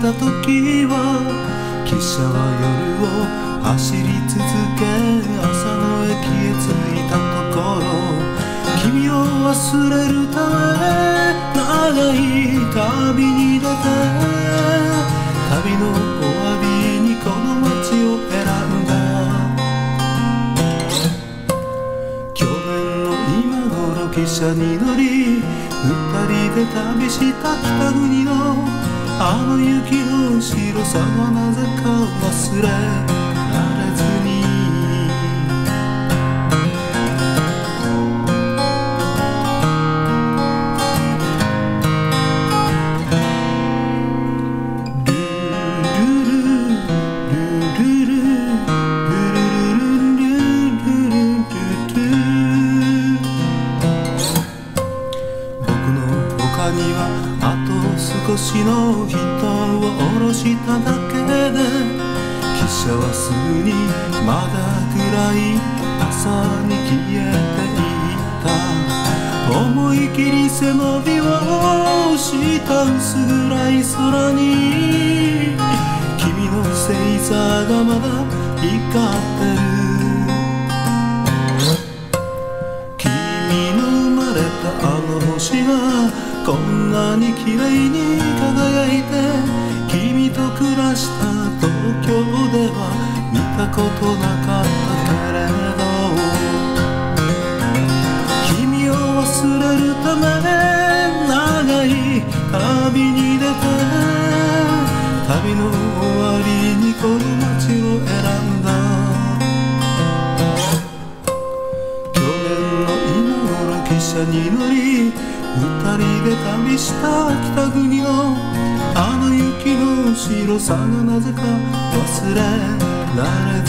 た時は汽車は夜を走り続け朝の駅へ着いたところ君を忘れるため長い旅に出て旅のお詫びにこの街を選んだ。去年の今頃汽車に乗り二人で旅した北国のあの雪の白さはなぜか忘れられずに。僕の他には少しの人を下ろしただけで汽車はすぐにまだ暗い朝に消えていった。思い切り背伸びをした薄暗い空に君の星座がまだ光ってる。君の生まれたあの星がこんなに綺麗に輝いて君と暮らした東京では見たことなかったけれど君を忘れるため長い旅に出て旅の終わりにこの街を選んだ。去年の今頃汽車に乗り二人で旅した北国のあの雪の白さがなぜか忘れられた